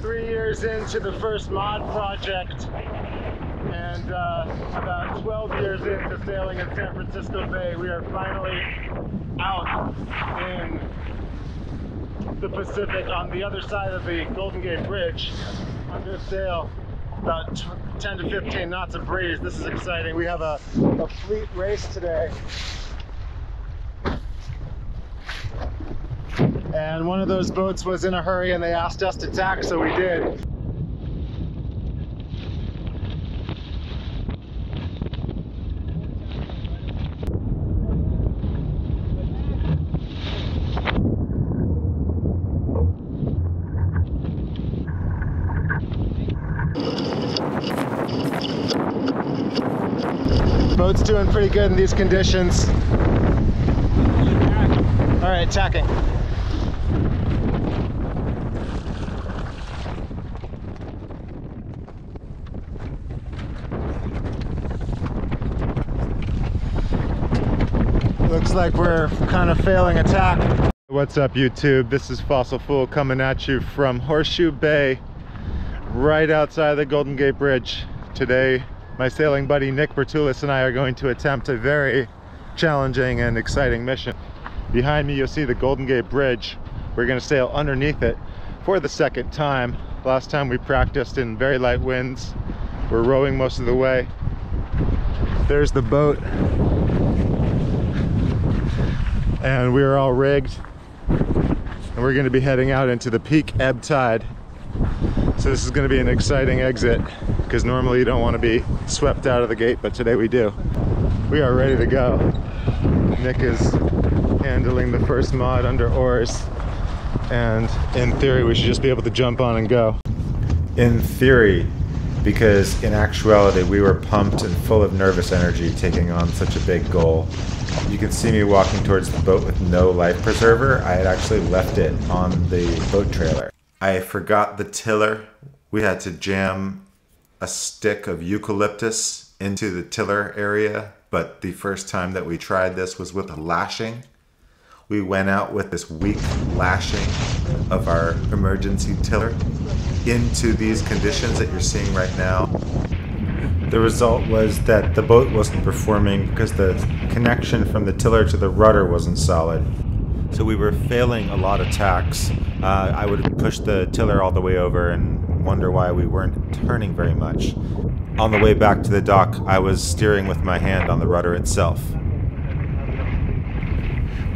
three years into the first mod project and uh, about 12 years into sailing in San Francisco Bay, we are finally out in the Pacific on the other side of the Golden Gate Bridge under sail about 10 to 15 knots of breeze. This is exciting. We have a, a fleet race today. And one of those boats was in a hurry and they asked us to tack, so we did. Boat's doing pretty good in these conditions. All right, tacking. Like we're kind of failing attack. What's up YouTube? This is Fossil Fool coming at you from Horseshoe Bay, right outside the Golden Gate Bridge. Today, my sailing buddy Nick Bertulis and I are going to attempt a very challenging and exciting mission. Behind me, you'll see the Golden Gate Bridge. We're gonna sail underneath it for the second time. Last time we practiced in very light winds. We're rowing most of the way. There's the boat and we are all rigged. And we're going to be heading out into the peak ebb tide. So this is going to be an exciting exit because normally you don't want to be swept out of the gate but today we do. We are ready to go. Nick is handling the first mod under oars and in theory we should just be able to jump on and go. In theory because in actuality we were pumped and full of nervous energy taking on such a big goal you can see me walking towards the boat with no life preserver. I had actually left it on the boat trailer. I forgot the tiller. We had to jam a stick of eucalyptus into the tiller area, but the first time that we tried this was with a lashing. We went out with this weak lashing of our emergency tiller into these conditions that you're seeing right now. The result was that the boat wasn't performing because the connection from the tiller to the rudder wasn't solid. So we were failing a lot of tacks. Uh, I would push the tiller all the way over and wonder why we weren't turning very much. On the way back to the dock, I was steering with my hand on the rudder itself.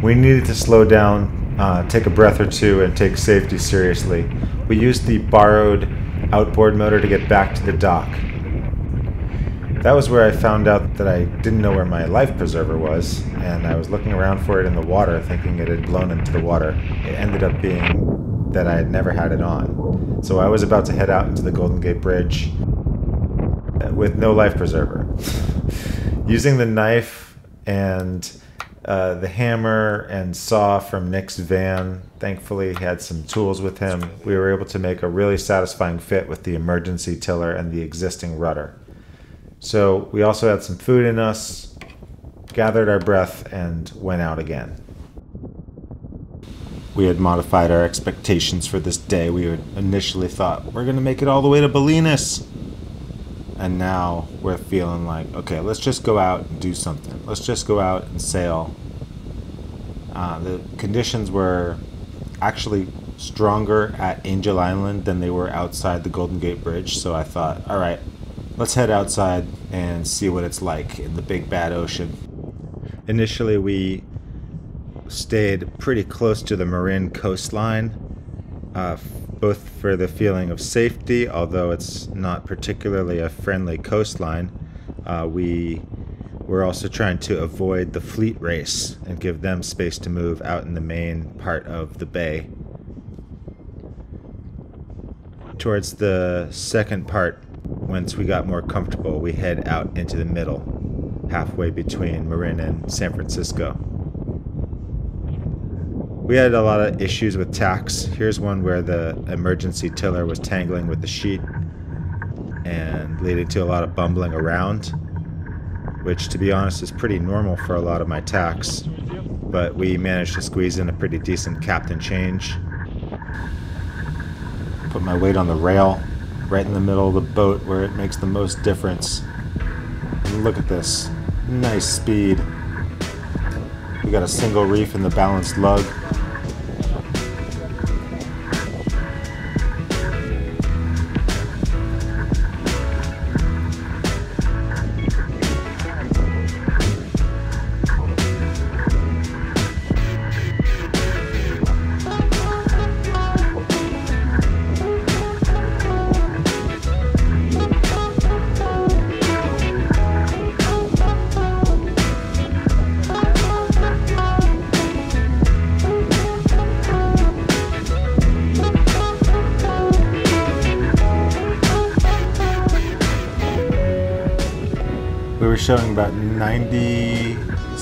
We needed to slow down, uh, take a breath or two, and take safety seriously. We used the borrowed outboard motor to get back to the dock. That was where I found out that I didn't know where my life preserver was, and I was looking around for it in the water, thinking it had blown into the water. It ended up being that I had never had it on. So I was about to head out into the Golden Gate Bridge with no life preserver. Using the knife and uh, the hammer and saw from Nick's van. Thankfully, he had some tools with him. We were able to make a really satisfying fit with the emergency tiller and the existing rudder. So we also had some food in us, gathered our breath, and went out again. We had modified our expectations for this day. We had initially thought we're going to make it all the way to Bolinas. And now we're feeling like, okay, let's just go out and do something. Let's just go out and sail. Uh, the conditions were actually stronger at Angel Island than they were outside the Golden Gate Bridge. So I thought, all right, let's head outside and see what it's like in the big bad ocean. Initially, we stayed pretty close to the Marin coastline, uh, both for the feeling of safety, although it's not particularly a friendly coastline. Uh, we were also trying to avoid the fleet race and give them space to move out in the main part of the bay. Towards the second part once we got more comfortable, we head out into the middle, halfway between Marin and San Francisco. We had a lot of issues with tacks. Here's one where the emergency tiller was tangling with the sheet and leading to a lot of bumbling around, which to be honest is pretty normal for a lot of my tacks. But we managed to squeeze in a pretty decent captain change put my weight on the rail, right in the middle of the boat where it makes the most difference. And look at this. Nice speed. We got a single reef in the balanced lug.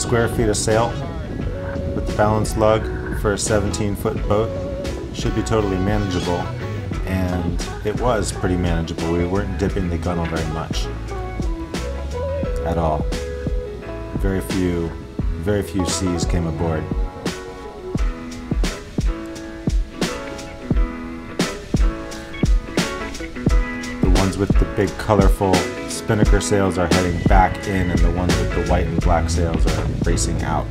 Square feet of sail with the balanced lug for a 17 foot boat. Should be totally manageable, and it was pretty manageable. We weren't dipping the gunnel very much at all. Very few, very few seas came aboard. With the big colorful spinnaker sails are heading back in and the ones with the white and black sails are racing out.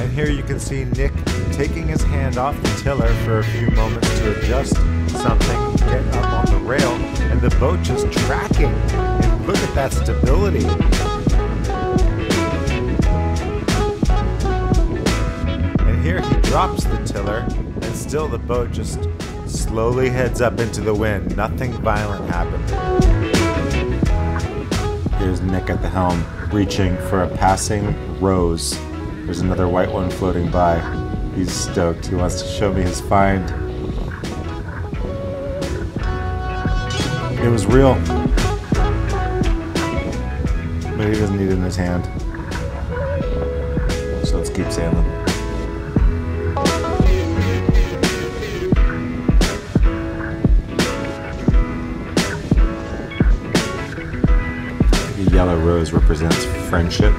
And here you can see Nick taking his hand off the tiller for a few moments to adjust something, get up on the rail, and the boat just tracking. And look at that stability. And here he drops the tiller, still the boat just slowly heads up into the wind. Nothing violent happened. Here's Nick at the helm, reaching for a passing rose. There's another white one floating by. He's stoked. He wants to show me his find. It was real. But he doesn't need it in his hand. So let's keep sailing. Represents friendship.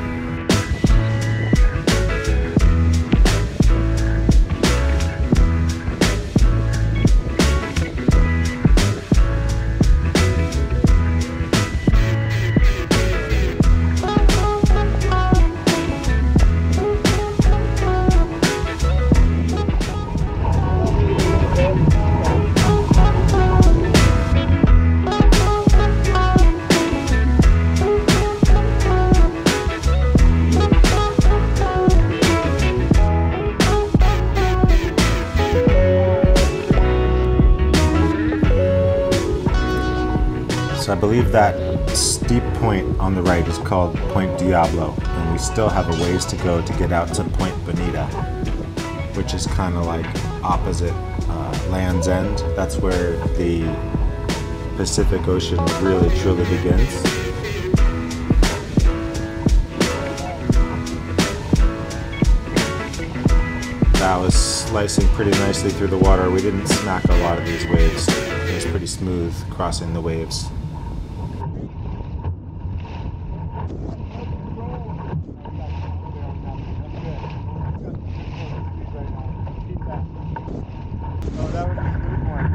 Believe that steep point on the right is called Point Diablo, and we still have a ways to go to get out to Point Bonita, which is kind of like opposite uh, Land's End. That's where the Pacific Ocean really truly begins. That was slicing pretty nicely through the water. We didn't smack a lot of these waves. It was pretty smooth crossing the waves. Oh, that was a smooth one.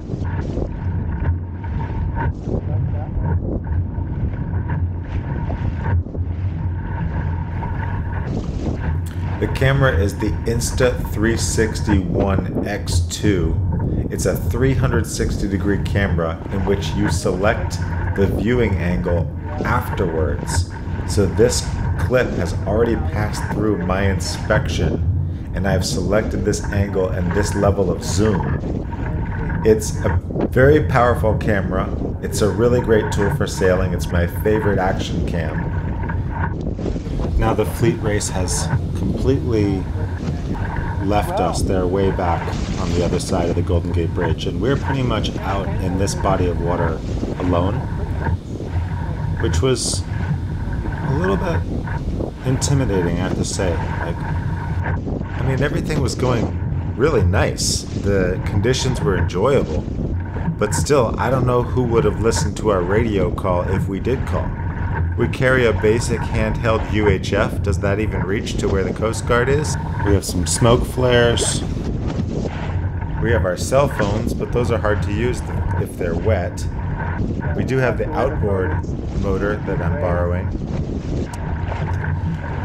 The camera is the Insta360 X2. It's a 360 degree camera in which you select the viewing angle afterwards. So this clip has already passed through my inspection and I've selected this angle and this level of zoom. It's a very powerful camera. It's a really great tool for sailing. It's my favorite action cam. Now the fleet race has completely left us. They're way back on the other side of the Golden Gate Bridge, and we're pretty much out in this body of water alone, which was a little bit intimidating, I have to say. Like, I mean, everything was going really nice. The conditions were enjoyable, but still, I don't know who would have listened to our radio call if we did call. We carry a basic handheld UHF. Does that even reach to where the Coast Guard is? We have some smoke flares. We have our cell phones, but those are hard to use if they're wet. We do have the outboard motor that I'm borrowing.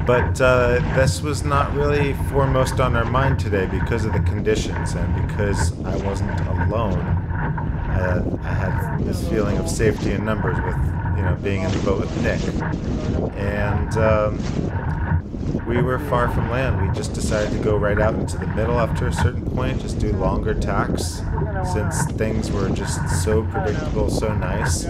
But uh, this was not really foremost on our mind today because of the conditions and because I wasn't alone. Uh, I had this feeling of safety in numbers with, you know, being in the boat with Nick. And um, we were far from land. We just decided to go right out into the middle after a certain point, just do longer tacks since things were just so predictable, so nice.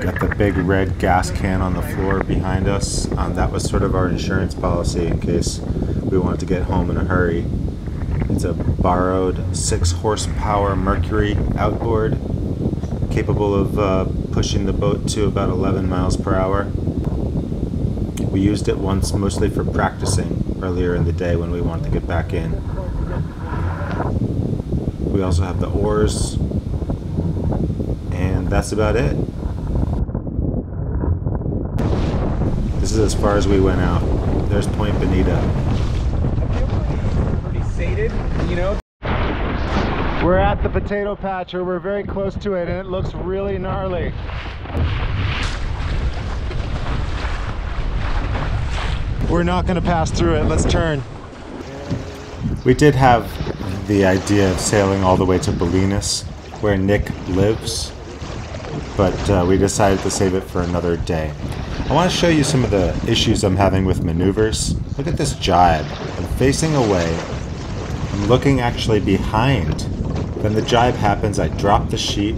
Got the big red gas can on the floor behind us. Um, that was sort of our insurance policy in case we wanted to get home in a hurry. It's a borrowed 6 horsepower Mercury outboard capable of uh, pushing the boat to about 11 miles per hour. We used it once mostly for practicing earlier in the day when we wanted to get back in. We also have the oars, and that's about it. This is as far as we went out. There's Point Bonita. pretty sated, you know. We're at the potato patch, or we're very close to it, and it looks really gnarly. We're not going to pass through it. Let's turn. We did have the idea of sailing all the way to Bolinas, where Nick lives, but uh, we decided to save it for another day. I want to show you some of the issues I'm having with maneuvers. Look at this jibe. I'm facing away. I'm looking actually behind. Then the jibe happens, I drop the sheet,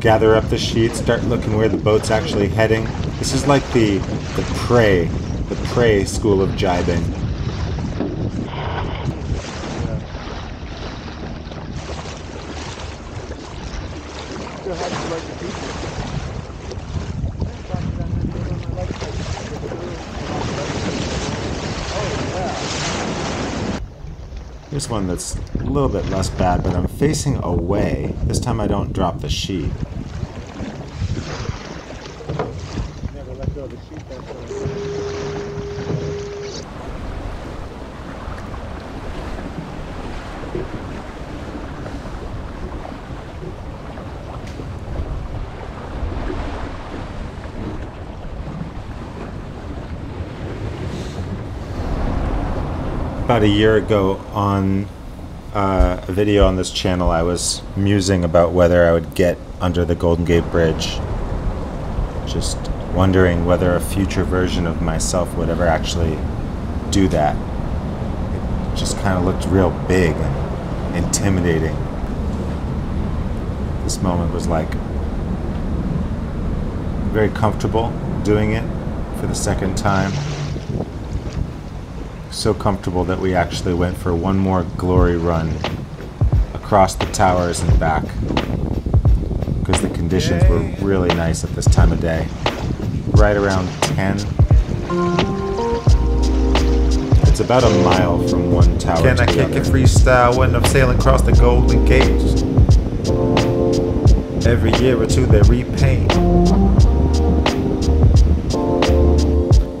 gather up the sheet, start looking where the boat's actually heading. This is like the the prey, the prey school of jibing. Here's one that's a little bit less bad, but I'm facing away. This time I don't drop the sheet. About a year ago on uh, a video on this channel, I was musing about whether I would get under the Golden Gate Bridge. Just wondering whether a future version of myself would ever actually do that. It just kind of looked real big and intimidating. This moment was like very comfortable doing it for the second time so comfortable that we actually went for one more glory run across the towers and back because the conditions were really nice at this time of day. Right around 10. It's about a mile from one tower Can to I the kick other. it freestyle when I'm sailing across the Golden Gate? Every year or two they repaint.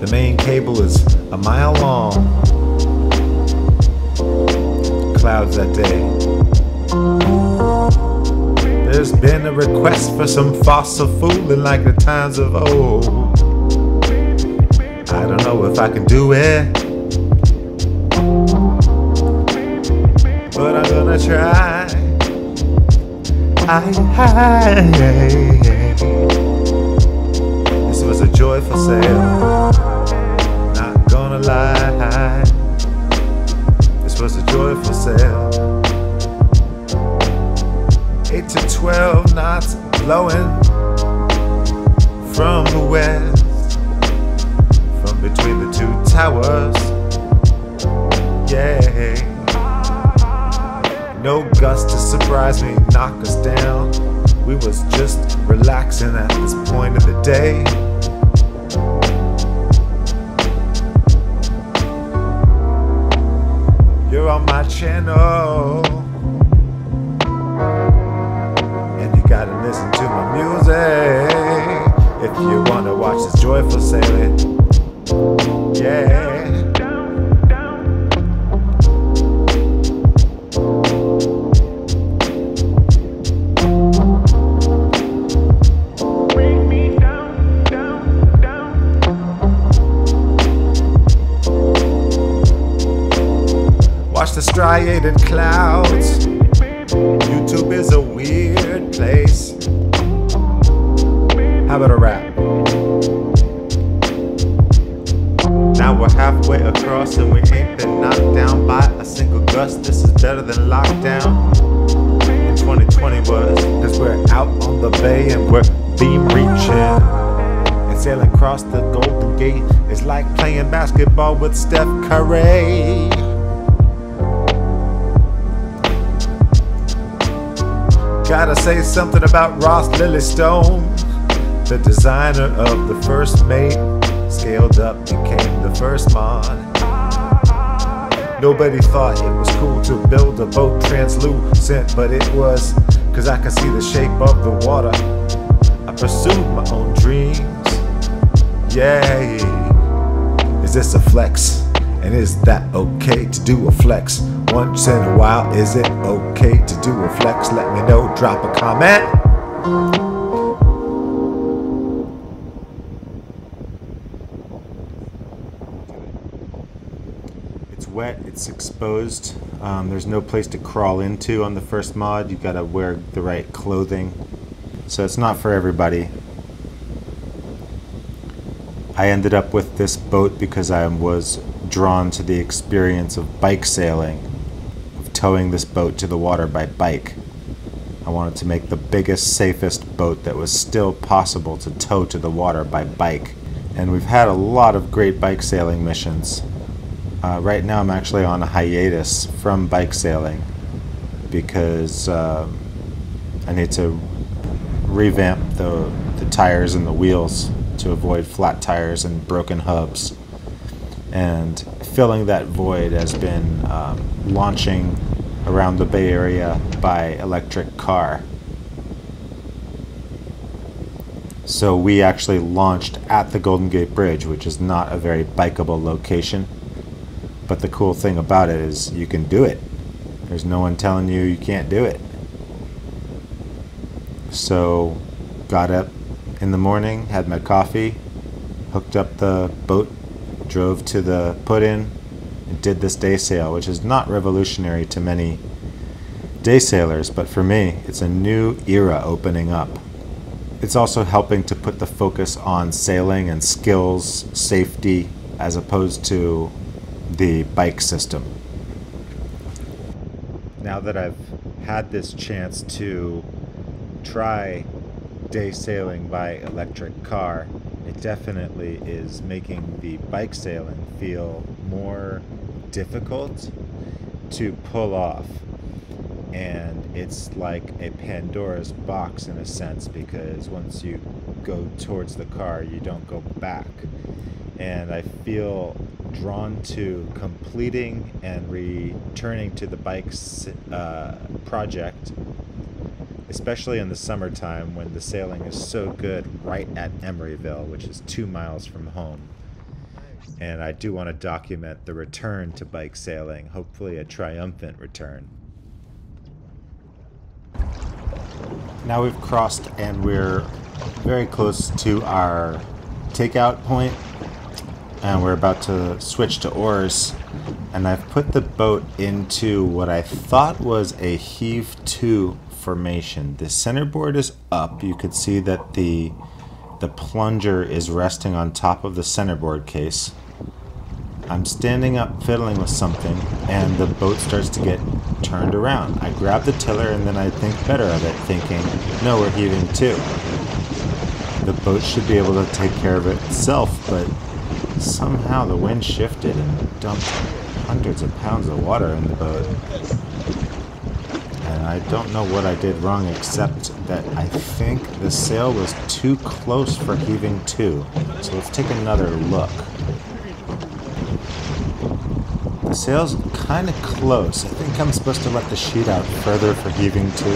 The main cable is a mile long. Clouds that day. There's been a request for some fossil fooling like the times of old. I don't know if I can do it. but I'm gonna try. I, this was a joyful sail. Gonna lie. This was a joyful sail. Eight to twelve knots blowing from the west, from between the two towers. Yeah. No gust to surprise me, knock us down. We was just relaxing at this point of the day. On my channel. Clouds. YouTube is a weird place. How about a rap? Now we're halfway across and we ain't been knocked down by a single gust. This is better than lockdown. In 2020 was, cause we're out on the bay and we're beam reaching. And sailing across the Golden Gate is like playing basketball with Steph Curry. Gotta say something about Ross Lillistone, the designer of the first mate. Scaled up, became the first mod. Nobody thought it was cool to build a boat translucent, but it was, cause I can see the shape of the water. I pursued my own dreams. Yay! Is this a flex? And is that okay to do a flex? Once in a while, is it okay to do a flex? Let me know, drop a comment. It's wet, it's exposed. Um, there's no place to crawl into on the first mod. You've got to wear the right clothing. So it's not for everybody. I ended up with this boat because I was drawn to the experience of bike sailing, of towing this boat to the water by bike. I wanted to make the biggest, safest boat that was still possible to tow to the water by bike. And we've had a lot of great bike sailing missions. Uh, right now, I'm actually on a hiatus from bike sailing because um I need to revamp the, the tires and the wheels to avoid flat tires and broken hubs. And filling that void has been um, launching around the Bay Area by electric car. So we actually launched at the Golden Gate Bridge, which is not a very bikeable location. But the cool thing about it is you can do it. There's no one telling you you can't do it. So, got up in the morning, had my coffee, hooked up the boat, drove to the put in, and did this day sail, which is not revolutionary to many day sailors, but for me, it's a new era opening up. It's also helping to put the focus on sailing and skills, safety, as opposed to the bike system. Now that I've had this chance to try day sailing by electric car, it definitely is making the bike sailing feel more difficult to pull off. And it's like a Pandora's box in a sense because once you go towards the car, you don't go back. And I feel drawn to completing and returning to the bikes uh, project especially in the summertime when the sailing is so good right at Emeryville, which is two miles from home. And I do want to document the return to bike sailing, hopefully a triumphant return. Now we've crossed and we're very close to our takeout point and we're about to switch to oars and I've put the boat into what I thought was a heave to formation. The centerboard is up. You could see that the the plunger is resting on top of the centerboard case. I'm standing up fiddling with something and the boat starts to get turned around. I grab the tiller and then I think better of it, thinking, no, we're heaving to. The boat should be able to take care of itself, but somehow the wind shifted and dumped hundreds of pounds of water in the boat. And I don't know what I did wrong except that I think the sail was too close for heaving to. So let's take another look. The sail's kind of close. I think I'm supposed to let the sheet out further for heaving to.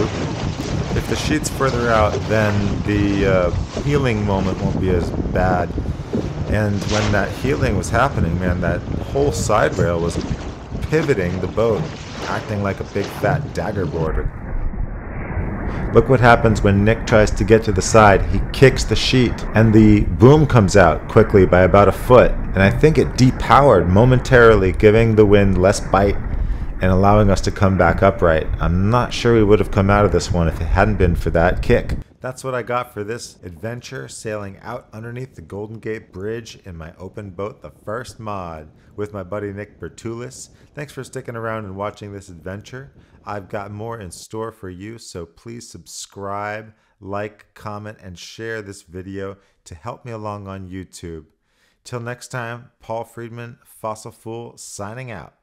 If the sheet's further out, then the uh, heeling moment won't be as bad. And when that heeling was happening, man, that whole side rail was pivoting the boat, acting like a big fat dagger board. Look what happens when Nick tries to get to the side. He kicks the sheet, and the boom comes out quickly by about a foot. And I think it depowered momentarily, giving the wind less bite and allowing us to come back upright. I'm not sure we would have come out of this one if it hadn't been for that kick. That's what I got for this adventure, sailing out underneath the Golden Gate Bridge in my open boat, the first mod, with my buddy Nick Bertulis. Thanks for sticking around and watching this adventure. I've got more in store for you, so please subscribe, like, comment, and share this video to help me along on YouTube. Till next time, Paul Freedman, Fossil Fool, signing out.